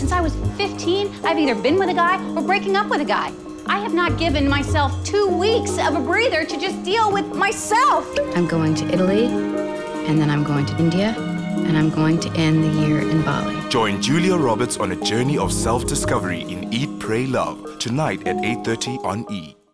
Since I was 15, I've either been with a guy or breaking up with a guy. I have not given myself two weeks of a breather to just deal with myself. I'm going to Italy, and then I'm going to India, and I'm going to end the year in Bali. Join Julia Roberts on a journey of self-discovery in Eat, Pray, Love tonight at 8.30 on E!